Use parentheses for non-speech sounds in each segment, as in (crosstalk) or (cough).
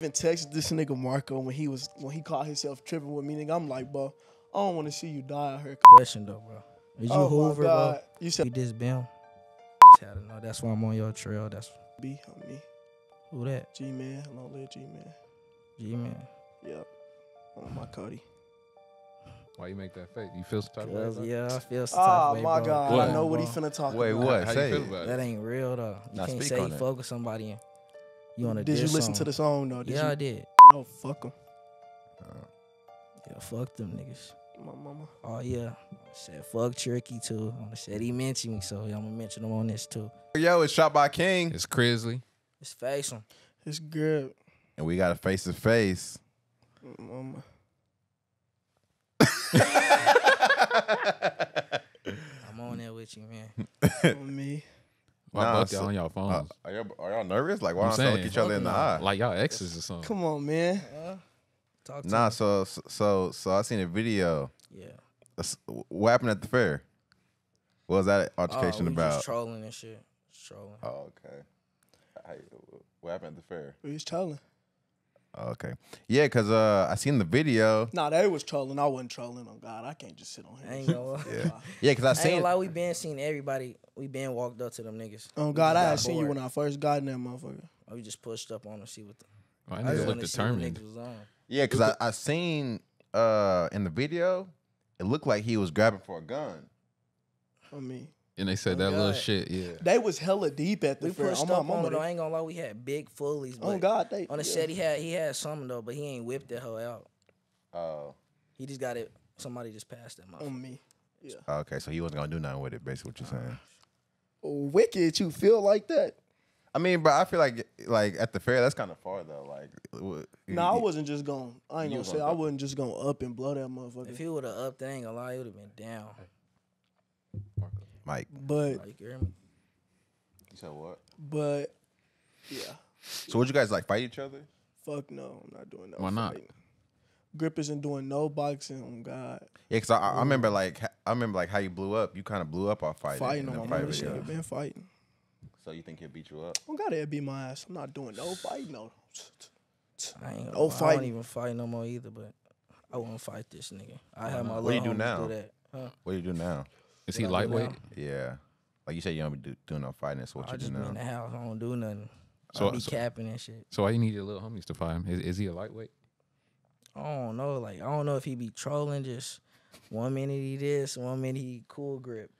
even texted this nigga Marco when he was when he caught himself tripping with me. Nigga, I'm like, bro, I don't want to see you die out here. Question though, bro. Is you oh Hoover, my bro? You said You just been. Just had to know. That's why I'm on your trail. That's B on me. who that. G man, long live G man. G man. Yep. On my Cody. Why you make that fake? You feel some type of way? Cause about it? yeah, I feel some Oh type of way, my bro. God, What? I know what he Bro. finna talk Wait, about. what? How Say you feel it. about That ain't real though. You Nah, can't speak say on you fuck with somebody and you on a Did you diss listen to the song though? Did Yeah, I you? did. Oh fuck him. Yeah, fuck them niggas. My mama. Oh yeah. Said fuck Tricky too. I said he mentioned me, so I'm gonna mention him on this too. Yo, it's shot by King, It's Crizzley. It's face him. It's good. and we got a face to face. Mama. (laughs) I'm on there with you, man. on me. Why Nah, both so- y'all on y'all Uh, phones? are, y'all, are y'all nervous? Like, why I'm don't y'all look each other in the eye? like y'all exes or something. Come on, man. Uh, talk to Nah, me. so so so I seen a video. Yeah. That's- What happened at the fair? What was that altercation oh, we about? Just trolling and shit. Just trolling. oh, okay. How- What happened at the fair? We was trolling. Oh, okay. Yeah, cause uh, I seen the video. Nah, they was trolling. I wasn't trolling. Oh God, I can't just sit on here. I ain't gonna. (laughs) Yeah, yeah, cause I I ain't seen. gonna we been seen everybody. We been walked up to them niggas. Oh God, I had seen you when I first got in that motherfucker. We just pushed up on them, see what the. Why I niggas just look wanna see what determined? niggas was on. Yeah, cause I, I seen uh in the video, it looked like he was grabbing for a gun. I mean, And they said Oh, that little shit. Yeah. they was hella deep at the We fair. pushed On my up on mama, it. though. I ain't gonna lie, we had big fullies. Oh God, they On the yeah. set, he had he had something though, but he ain't whipped that hoe out. Oh, He just got it. Somebody just passed that motherfucker. on me. Yeah. Oh, okay. So he wasn't gonna do nothing with it. Basically, what you're saying. Oh, wicked, you feel like that? I mean, but I feel like like at the fair, that's kind of far though. Like, no, Nah, I wasn't just going. I ain't gonna say gonna I go. wasn't just going up and blow that motherfucker. If motherfucker. he would have upped, I ain't gonna lie, he would have been down. Mike. But Like, you hear me? You said what? but yeah, So would you guys like fight each other? fuck no, I'm not doing that. Why not? fighting. Grip isn't doing no boxing. On God, Yeah, cause I, I I remember like I remember like how you blew up. You kind of blew up off fighting. fighting on my fight mama shit. videos. Been fighting. So you think he'll beat you up? On God, it'd be my ass. I'm not doing no fighting. No. I ain't No lie, I fighting. don't even fight no more either, but I won't fight this nigga. I have my What do you do now? do that. Huh? What do you do now? Is he I lightweight? Yeah, like you said, you don't be do, doing no fighting. So what I you do just be in the house. I don't do nothing. So- I be so- capping and shit. So why you need your little homies to fight him? Is, is he a lightweight? I don't know. Like I don't know if he be trolling. Just one minute he this, one minute he cool grip.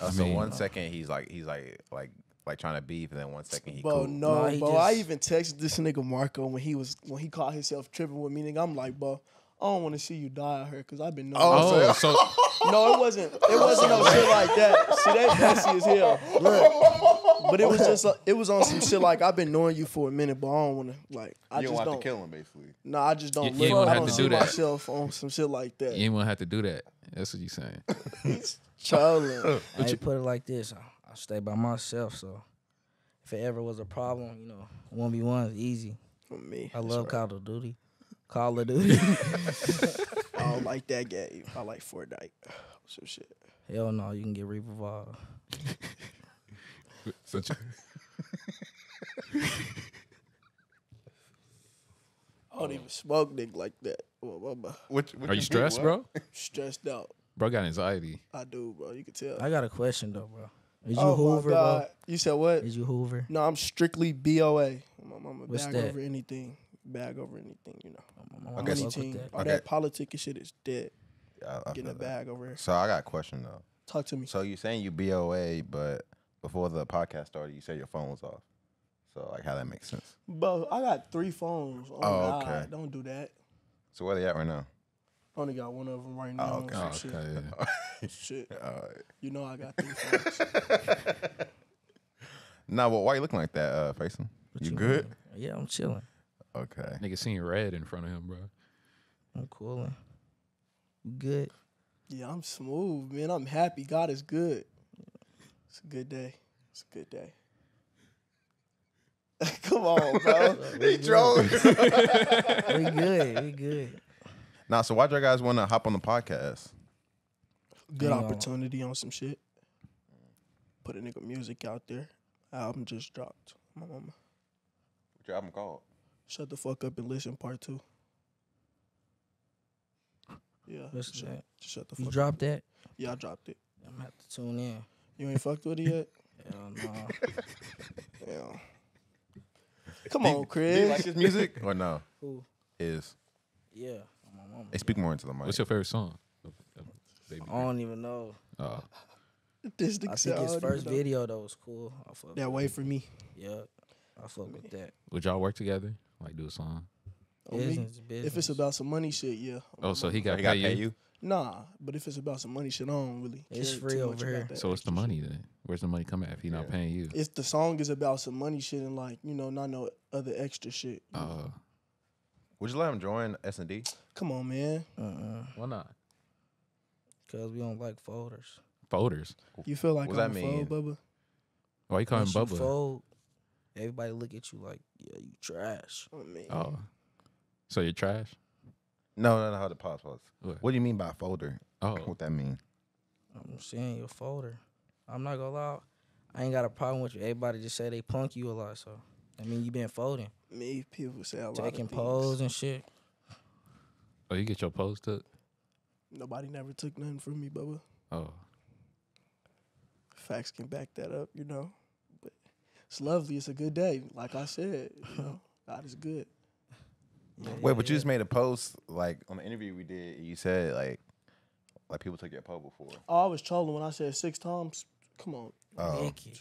Uh, so mean- one second he's like he's like like like trying to beef, and then one second he Bro, cool. no, Nah, he bro. I even texted this nigga Marco when he was when he caught himself tripping with me. Nigga, I'm like, bro, I don't want to see you die out here because I've been knowing. Oh, Oh, so no, it wasn't. It wasn't no shit like that. See, they messy as hell. Look, but it was just uh, it was on some shit like I've been knowing you for a minute, but I don't want to like. I you don't just don't. to kill him, basically. No, I just don't. You- you look, ain't gonna I have don't to see do that. myself on some shit like that. you ain't gonna have to do that. That's what you're saying. (laughs) He's trolling. (laughs) I ain't put it like this. I, I stay by myself, so if it ever was a problem, you know, one v one is easy. For me, I love right. Call of Duty. Call of Duty. (laughs) I don't like that game. I like Fortnite. Some shit. Hell no, you can get revolved. So you- I don't even smoke nigga like that. Well, I'm Which, which are you stressed, bro? stressed out. Bro got anxiety. I do, bro. You can tell. I got a question though, bro. Is you oh Hoover, my bro? You said what? Is you Hoover? No, I'm strictly BOA. My mama What's bag that? over anything. Bag over anything, you know. I Okay, Money fuck with team. that. All Okay. that politic and shit is dead. Yeah, I- I Getting feel a that. bag over here. So I got a question though. Talk to me. So you saying you BOA, but before the podcast started, you said your phone was off. So like, how that makes sense? Bro, I got three phones. Oh, Oh, God. okay. Don't do that. So where they at right now? Only got one of them right now. okay. Some Oh, shit. okay. Yeah. (laughs) shit. (laughs) All right. You know I got three phones. (laughs) Nah, well, why you looking like that, uh, Faison? What You mean? good? Yeah, I'm chilling. Okay. Nigga seen red in front of him, bro. I'm cooling. Good? yeah, I'm smooth, man. I'm happy. God is good. It's a good day. It's a good day. (laughs) Come on, bro. (laughs) he drove. (laughs) We good. We good. nah, so why'd you guys want to hop on the podcast? Good Hang opportunity on some shit. Put a nigga music out there. Album just dropped. My mama. What's your album called? Shut the fuck up and listen. Part two. Yeah. Listen to shut, that. shut the You fuck. up. dropped that? Yeah, I dropped it. I'm gonna have to tune in. You ain't fucked with it yet. Hell no. (laughs) Yeah. Come Do you- on, Do Chris. you like his music (laughs) or no? Who? His. Yeah. My mama. Hey, speak more into the mic. What's your favorite song? of- of Baby I don't even know. Uh, this I nigga think his first video though was cool. I fuck That with way it. for me. Yeah. I fuck with that. would y'all work together? Like do a song? On me. Business, business. If it's about some money shit, yeah. Oh, so he got he got pay pay you? you? Nah, but if it's about some money shit, I don't really. It's care free too over much about here. that So it's the money then? Where's the money coming at if he not paying you? If the song is about some money shit and like you know, not no other extra shit. Uh, Would you let him join S and D? Come on, man. Uh-uh. why not? Cause we don't like folders. Folders. You feel like What I'm that a fool, mean? Bubba? Why you call him Once you Bubba? fold, everybody look at you like, yeah, you trash. Oh, I mean, Oh, so you're trash? No, no, no. Hold the pause, pause. What? What do you mean by folder? Oh, What that mean? I'm saying you're folder. I'm not gonna lie. I ain't got a problem with you. Everybody just say they punk you a lot, so I mean you been folding, me people say a lot taking of things. pose and shit. oh, you get your pose took? Nobody never took nothing from me, Bubba. Oh, Facts can back that up, you know. But it's lovely. It's a good day. Like I said, you know, (laughs) God is good. Yeah, Wait, yeah, but you yeah. just made a post like on the interview we did. You said like like people took your pole before. Oh, I was trolling when I said six times. Come on, Oh. Nicky.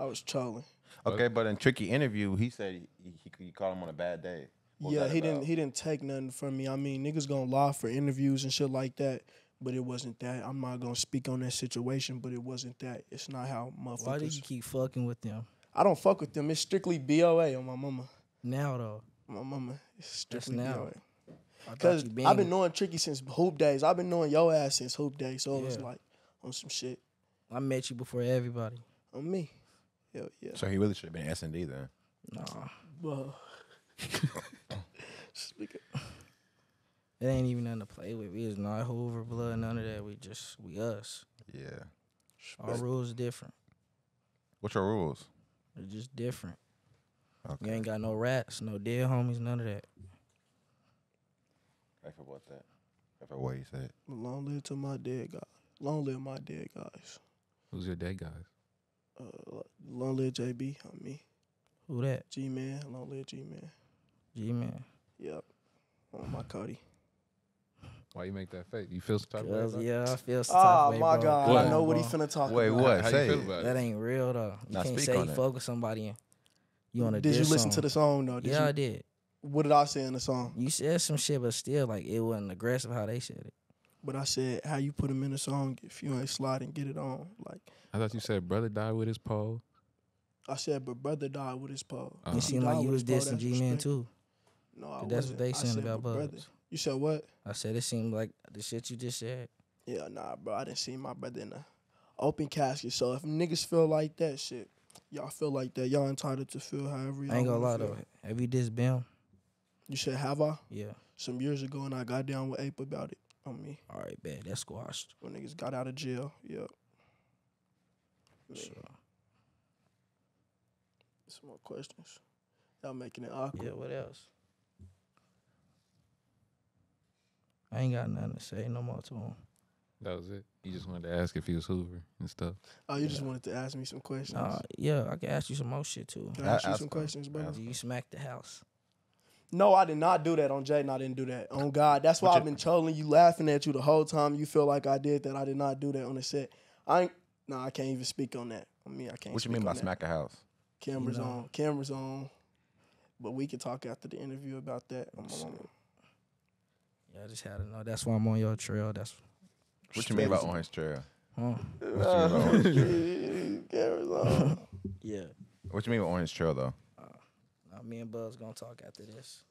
I was trolling. Okay, but in tricky interview, he said he, he, he caught him on a bad day. What yeah, that he didn't. He didn't take nothing from me. I mean, niggas gonna lie for interviews and shit like that. But it wasn't that. I'm not gonna speak on that situation. But it wasn't that. It's not how motherfuckers. Why did you keep fucking with them? I don't fuck with them. It's strictly BOA on my mama. Now though, My mama. It's That's strictly now. BOA. Cause I've banging. been knowing Tricky since hoop days. I've been knowing your ass since hoop days. So it was like on some shit I met you before everybody. on me. Hell yeah. So he really should have been S and D then. Nah, Well, (laughs) speaking. it ain't even nothing to play with. We is not Hoover blood, none of that. We just we us. Yeah. Our rules different. What's your rules? They're just different. You ain't got no rats, no dead homies, none of that. I forgot what that. I forgot what you said. Long live to my dead guys. Long live my dead guys. who's your dead guys? Uh, long live JB on me. Who that? G man. Long live G man. G man. Yep. On my Cody. Why you make that face? You feel some type of way? About it? yeah, I feel some type Oh of way, my bro. God. Come I know what he bro. finna talk Wait, about. what? How Say you feel it. about That it? ain't real though. You Nah, can't speak say on you it. fuck with somebody and you on a Did you diss listen song. to the song though? Did yeah, you, I did. What did I say in the song? You said some shit, but still, like it wasn't aggressive how they said it. But I said how you put him in the song if you ain't slide and get it on. Like I thought you said brother died with his pole. I said, but brother died with his pole. Uh-huh. It He seemed died like you was with his pole, dissing that's G Man respect. too. No, I 'Cause that's wasn't. what they I saying said, about but brother. You said what? I said it seemed like the shit you just said. Yeah, nah, bro. I didn't see my brother in a open casket. So if niggas feel like that shit, y'all feel like that. Y'all entitled to feel however y'all I ain't gonna lie wanna though. feel. Have you dissed Bam? You said have I? Yeah. Some years ago, and I got down with Ape about it on me All right, bad. That's squashed. when niggas got out of jail. Yep. Man, Sure. Some more questions. Y'all making it awkward. Yeah. What else? I ain't got nothing to say no more to him. That was it. You just wanted to ask if he was Hoover and stuff. Oh, you just wanted to ask me some questions. Nah, yeah, I can ask you some more shit too. Can I ask you ask some him. questions, bro? Do you smack the house? No, I did not do that on Jay. and I didn't do that on God. That's why I've been trolling you, laughing at you the whole time. You feel like I did that. I did not do that on the set. I ain't. No, I can't even speak on that. I mean, I can't. What you speak mean by that. smack a house? Cameras You know. on. Cameras on. But we can talk after the interview about that. on my mama. Yeah, I just had to know. That's why I'm on your trail. That's What you mean by Orange Trail? huh? Cameras on. (laughs) Yeah. What you mean by Orange Trail though? Uh, now me and Buzz gonna talk after this.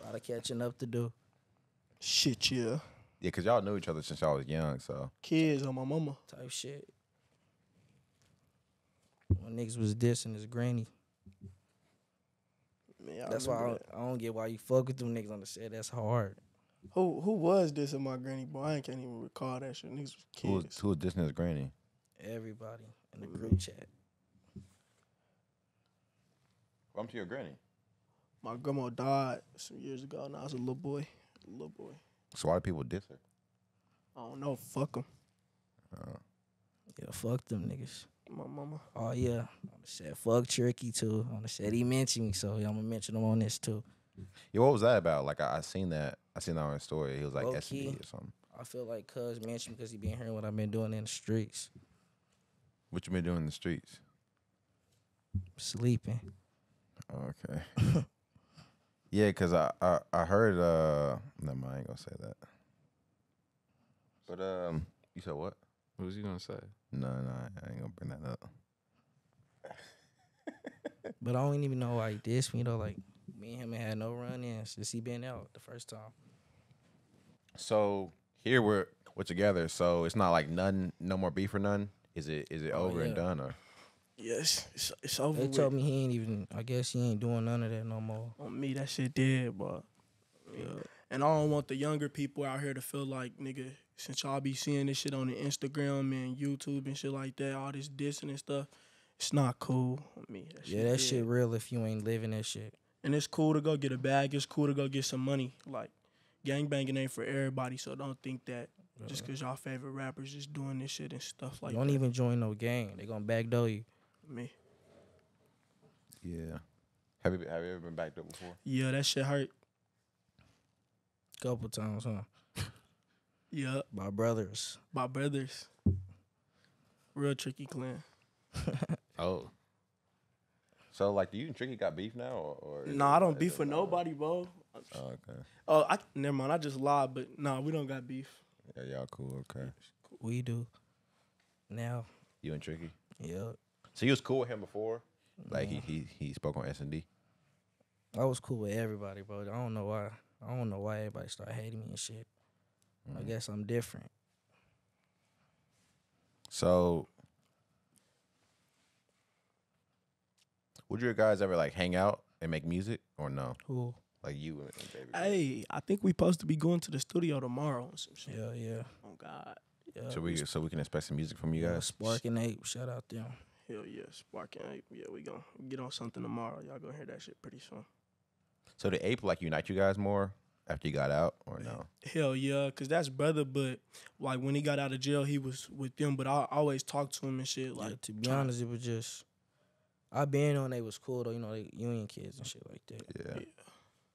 A lot of catching up to do. Shit, yeah. Yeah, cause y'all knew each other since y'all was young, so Kids on my mama. type shit. When niggas was dissing his granny. Man, I That's why I remember don't, I don't get why you fuck with them niggas on the set. That's hard. Who who was this in my granny boy? I can't even recall that shit. Niggas was who was kids. who was dissing his granny? Everybody in the group chat. What happened to your granny? My grandma died some years ago. Now I was a little boy. A little boy. So why do people diss her? I don't know. Fuck them. Uh, yeah, fuck them niggas. My mama. Oh yeah, on the set, fuck Tricky too. On the set, he mentioned me, so I'm gonna mention him on this too. Yeah, what was that about? Like I, I seen that. I seen that on his story. He was like Low S and D key. or something. I feel like Cuz mentioned because he been hearing what I've been doing in the streets, What you been doing in the streets? sleeping. Okay. (laughs) yeah, cause I, I I heard uh no mind, I ain't gonna say that. But um you said what? What was you gonna say? No, no, I ain't gonna bring that up. (laughs) But I don't even know why he dissed me though. Like me and him had no run ins since he been out the first time. So here we're we're together, so it's not like none no more beef or none. Is it is it Oh, over and yeah. done or Yes, it's, it's over. They with. told me he ain't even. I guess he ain't doing none of that no more. on me that shit dead, but Yeah. and I don't want the younger people out here to feel like nigga since y'all be seeing this shit on the Instagram and YouTube and shit like that, all this dissing and stuff. It's not cool on me. That Yeah, that dead. shit real if you ain't living that shit. And it's cool to go get a bag. It's cool to go get some money. Like gangbanging ain't for everybody, so don't think that just cause y'all favorite rappers just doing this shit and stuff like don't that. even join no gang. They gonna backdoor you. me. Yeah. Have you been- have you ever been backed up before? Yeah, that shit hurt. A couple times, huh? Yeah, My brothers. my brothers. Real tricky clan. (laughs) Oh, So like do you and Tricky got beef now or, or No, it- I don't beef it with not? nobody, bro. Oh, okay. Oh, I never mind. I just lied, but nah, we don't got beef. Yeah, y'all cool, okay. We do. Now, You and Tricky. yeah. So you was cool with him before? Like he he he spoke on S and D. I was cool with everybody, bro. I don't know why. I don't know why everybody started hating me and shit. I mm. guess I'm different. So, would your guys ever like hang out and make music or no? Who? Like you and, and Baby. Hey, I think we supposed to be going to the studio tomorrow and some shit. Yeah, yeah. Oh God, Yeah. so we so we can expect some music from you yeah, guys. Spark and Ape, shout out them. hell yeah, Spark and Ape. Yeah, we gonna get on something tomorrow. Y'all gonna hear that shit pretty soon. So the Ape like unite you guys more after you got out or no? Hell yeah, cause that's brother. But like when he got out of jail, he was with them. But I always talked to him and shit. Like Like to be honest, it was just I been on they was cool though, you know, they union kids and shit like that. Yeah. Yeah.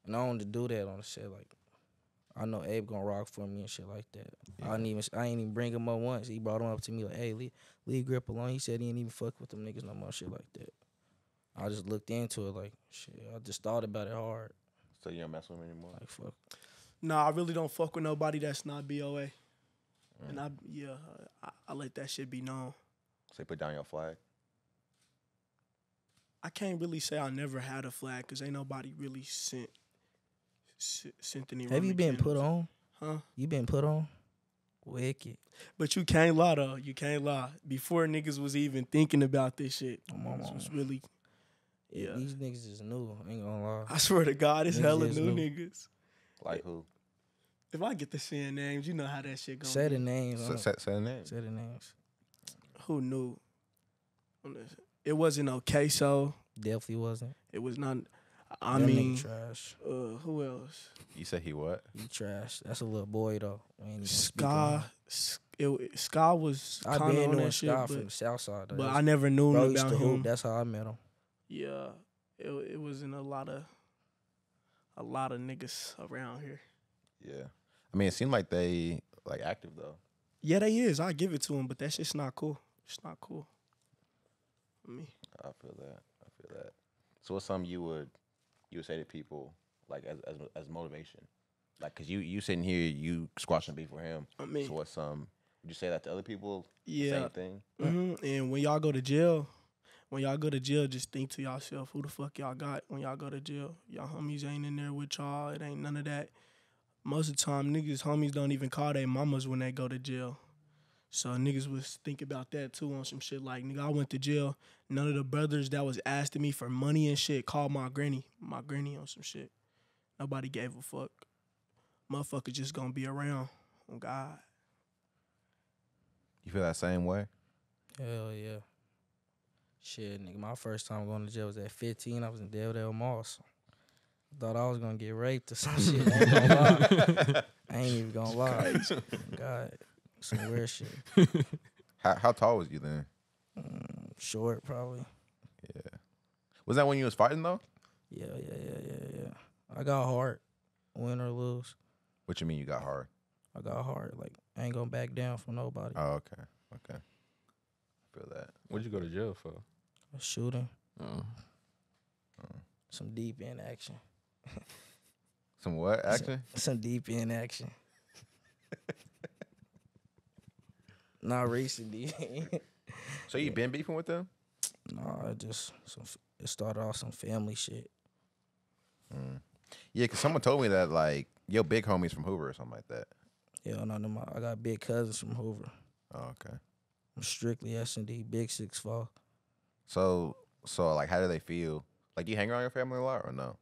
And I wanted to do that on the set, like I know Abe gonna rock for me and shit like that. I didn't even I ain't even bring him up once. He brought him up to me like, hey, leave, leave grip alone. He said he ain't even fuck with them niggas no more, shit like that. I just looked into it like shit. I just thought about it hard. So you don't mess with him anymore? Like fuck. nah, I really don't fuck with nobody that's not BOA. Mm. And I yeah, I, I let that shit be known. So you put down your flag. I can't really say I never had a flag because ain't nobody really sent sent, sent any. Have you Roman been put on? Huh? You been put on? Wicked. But you can't lie though. You can't lie. Before niggas was even thinking about this shit, this was really. Yeah. These niggas is new. I ain't gonna lie. I swear to God, it's Niggas hella new new. niggas. Like who? If I get the saying names, you know how that shit goes. Say the names. Say, say, say the name. Say the names. Who knew? It wasn't okay, so. Definitely wasn't. It was not. I That mean, trash. uh, who else? You said he what? He trash. That's a little boy though. We ain't even speak Sky. on him. S- It, Sky was I been on knowing that shit, Sky but, from the south side. Though. but I never knew bro used about to him. hoop. That's how I met him. Yeah, it it wasn't a lot of a lot of niggas around here. Yeah. I mean, it seemed like they like active though. Yeah, they is. I give it to him, but that shit's not cool. It's not cool. I mean, I feel that. I feel that. So what's something you would you would say to people like as as, as motivation? Like, cause you you sitting here, you squashing beef with him. I mean, So what's some? Would you say that to other people? Yeah. Same thing. hmm And when y'all go to jail, when y'all go to jail, just think to yourself, who the fuck y'all got when y'all go to jail? Y'all homies ain't in there with y'all. It ain't none of that. Most of the time, niggas homies don't even call their mamas when they go to jail. So niggas was think about that too on some shit like nigga. I went to jail. None of the brothers that was asking me for money and shit called my granny, my granny on some shit. Nobody gave a fuck. Motherfuckers just gonna be around. Oh God. You feel that same way? Hell yeah. Shit, nigga, my first time going to jail was at 15. I was in Deldale Mall. So thought I was gonna get raped or some shit. I ain't gonna lie. (laughs) I ain't even gonna lie. God, some weird shit. (laughs) How, how tall was you then? Mm, short, probably. Yeah. Was that when you was fighting though? Yeah, yeah, yeah, yeah, yeah. I got hard, win or lose. What you mean you got hard? I got hard. Like I ain't gonna back down from nobody. Oh, okay. Okay. Feel that. What'd you go to jail for? A shooting, Oh. some deep end action, (laughs) Some what action? some deep end action. (laughs) Not recent deep. So you been beefing with them? nah, it just some. It started off some family shit. Mm. Yeah, cause someone told me that like your big homies from Hoover or something like that. Yeah, no, no, my, I got big cousins from Hoover. Oh, okay. I'm strictly S and D, big six four. So so like how do they feel? Like do you hang around your family a lot or no?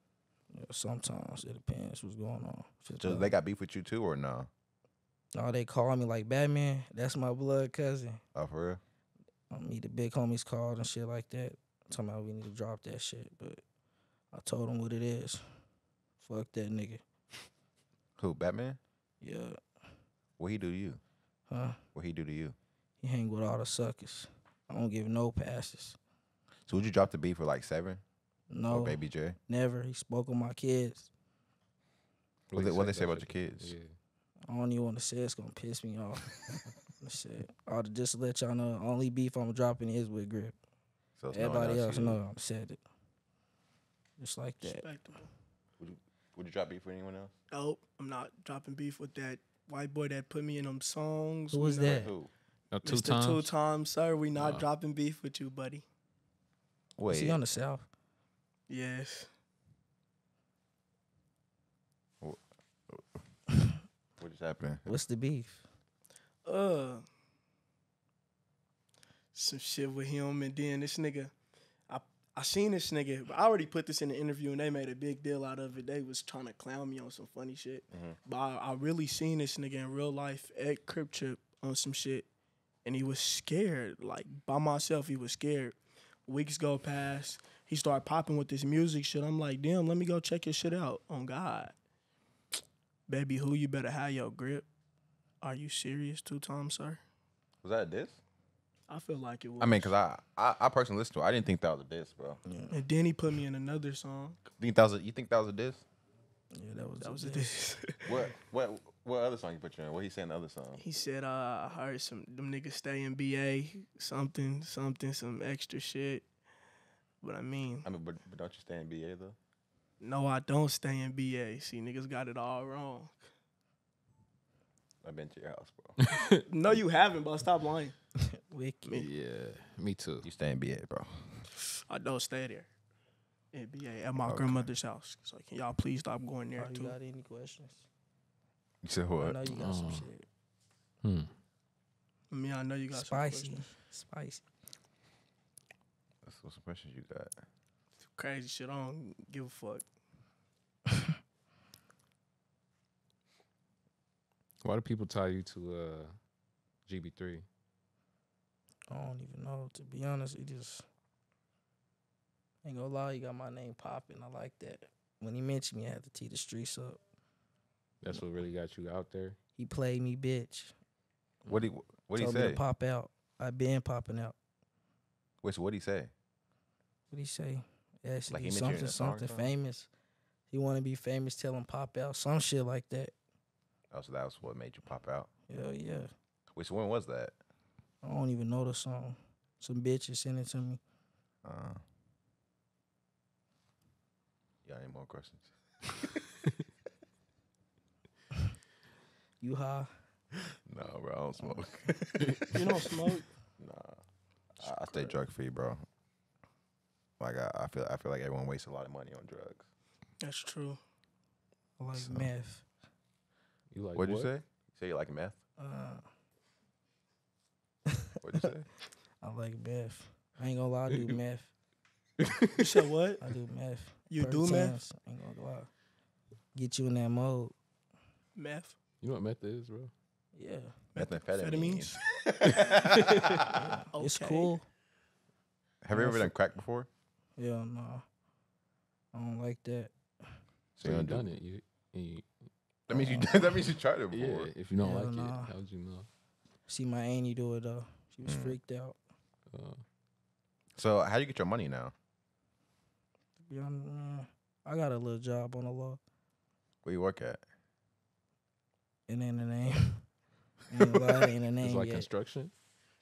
Yeah, sometimes it depends what's going on. It's So like- they got beef with you too or no? Oh, they call me like Batman. That's my blood cousin. Oh for real? Um, me the big homies called and shit like that. Talking about we need to drop that shit, but I told him what it is. Fuck that nigga. (laughs) Who, Batman? Yeah, What he do to you? huh? What he do to you? He hang with all the suckers. I don't give no passes. So would you drop the beef for like seven? No, Or Baby J? never. He spoke on my kids. What they- what they say about your kids? Yeah. I don't even want to say it's gonna piss me off. (laughs) shit. I'll just to let y'all know, only beef I'm dropping is with grip. So it's no Everybody else you- know I said it. Just like that. Respectable. Would you drop beef for anyone else? Nope, I'm not dropping beef with that white boy that put me in them songs. Who was that? Who? Oh, two Mr. times. Two times, sir. We not Nah. dropping beef with you, buddy. Is he on the south? Yes. What just happened? What's the beef? Uh, some shit with him, and then this nigga. I I seen this nigga. I already put this in the interview, and they made a big deal out of it. They was trying to clown me on some funny shit, Mhm. but I, I really seen this nigga in real life at Crip Trip on some shit, and he was scared. Like by myself, he was scared. Weeks go past. He started popping with this music shit. I'm like, damn, let me go check your shit out. On God, (tsk) baby, who you better have your grip. Are you serious? Two times, sir. Was that a diss? I feel like it was. I mean, cause I, I I personally listened to it. I didn't think that was a diss, bro. and then he put me in another song. Think that was a, you think that was a diss? Yeah, that was That was a a diss. diss. (laughs) What what what other song you put you in? What he say in the other song? he said, uh, I heard some them niggas stay in BA, something, something, some extra shit. But I mean, I mean, but, but don't you stay in BA though? no, I don't stay in BA. See, niggas got it all wrong. I've been to your house, bro. (laughs) No, you haven't, but stop lying. (laughs) Wicked. Yeah, me too. you stay in BA, bro. I don't stay there. In BA at my Okay. grandmother's house. So can y'all please stop going there Oh, you too? got any questions? You said I what? know you got some Oh. shit. Hmm. I mean, I know you got some Spicy. questions. Spicy. That's what's some questions you got. crazy shit. I don't give a fuck. Why do people tie you to uh, GB3? I don't even know. To be honest, it just ain't gonna lie. You got my name popping. I like that. When he mentioned me, I had to tee the streets up. That's what really got you out there. He played me, bitch. What he what he Told me say? to pop out. I been popping out. Wait, so what he say? What he say? Actually, Like he mentioned in something, a song or something something? famous. He want to be famous. Tell him pop out. Some shit like that. Oh, so that was what made you pop out. Hell yeah. Which so when was that? I don't even know the song. Some bitches sent it to me. Uh, you got any more questions? (laughs) You high? No, bro, I don't smoke. You don't smoke? (laughs) nah, I, I stay drug free, bro. Like I, I feel, I feel like everyone wastes a lot of money on drugs. That's true. I like So- meth. You like What'd what? you say? You say you like meth? Uh, What'd you say? (laughs) I like meth. I ain't gonna lie, I do (laughs) meth. You said what? I do meth. You per do meth? times. Ain't gonna lie. Get you in that mode. Meth. You know what meth is, bro? Yeah. Methamphetamine. Amphetamines? (laughs) It's cool. Have you ever for- done crack before? Yeah, no. I don't like that. So you you done do- it. You, you That means you. Uh, that means you tried it before. yeah. before. If you don't Hell like nah. it, how would you know? See my auntie do it though. She was Mm. freaked out. Uh, So how do you get your money now? To be honest, man, I got a little job on the law. Where you work at? It ain't a name. (laughs) ain't a lie, ain't a name it's like yet. construction,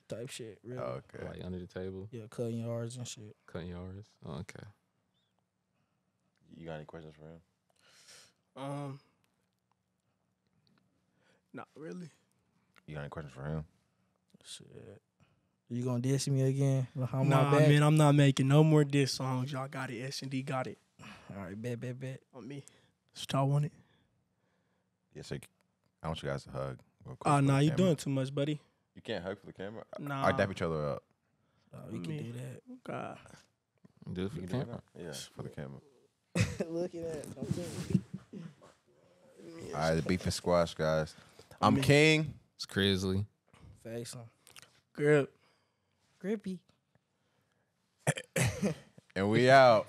Type shit, really. Oh, okay. like under the table, Yeah, cutting yards and shit. cutting yards. Oh, okay. You got any questions for him? Um, not really. You got any questions for him? Shit. You gonna diss me again? How nah, back? man, I'm not making no more diss songs. Y'all got it. S and D got it All right, bet, bet, bet. on me. That's what y'all want it. Yes, sir. I want you guys to hug. real quick Ah, for nah, you camera. doing too much, buddy. You can't hug for the camera. I- Nah. I dap each other up. Oh, we can Me. do that. God. Do it for You the camera. Yeah, for the camera. (laughs) Look at that. All right, the beef and squash, guys. I'm Me. King. It's Crizzley. Face him. Grip. Grippy. (laughs) And we out.